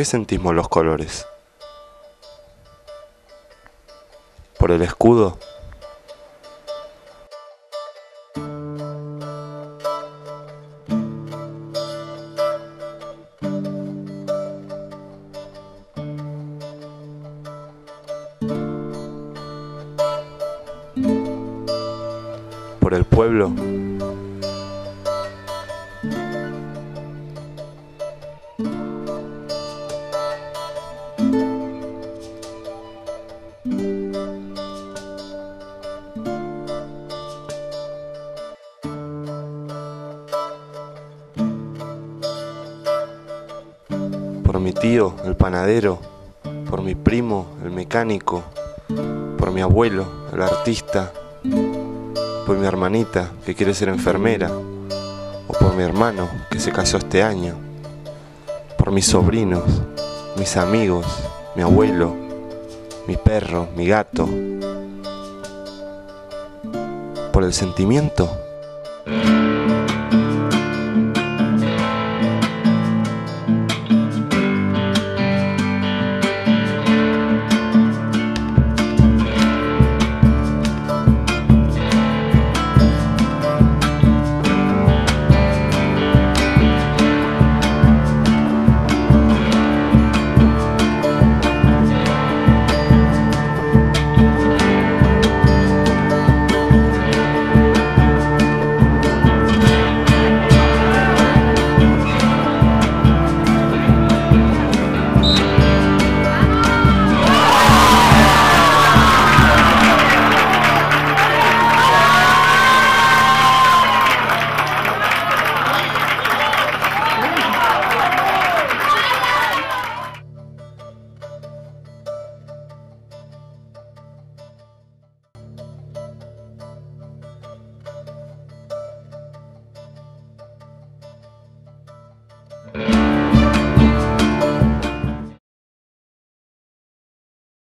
qué sentimos los colores? ¿Por el escudo? ¿Por el pueblo? Por mi tío, el panadero, por mi primo, el mecánico, por mi abuelo, el artista, por mi hermanita que quiere ser enfermera, o por mi hermano que se casó este año, por mis sobrinos, mis amigos, mi abuelo, mi perro, mi gato, por el sentimiento